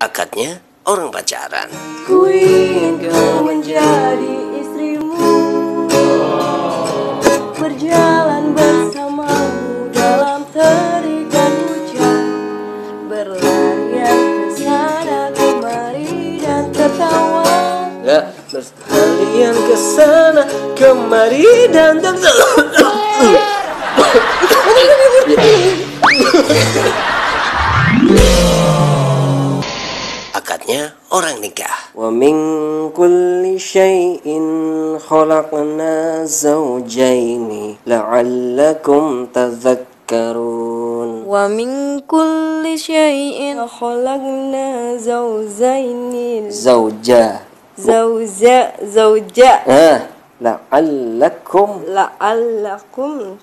Akadnya orang pacaran. Ku ingin kau menjadi istrimu. Berjalan bersamamu dalam terik dan hujan. Berlarian ke sana kemari dan tertawa. Ya, berlarian ke sana kemari dan Akadnya orang nikah. Wa min kulli syai'in khalaqna zawjaini la'allakum tadhakkarun. Wa min kulli syai'in khalaqna zawjaini Zawja. Zawja Zawja Ah, la'allakum La'allakum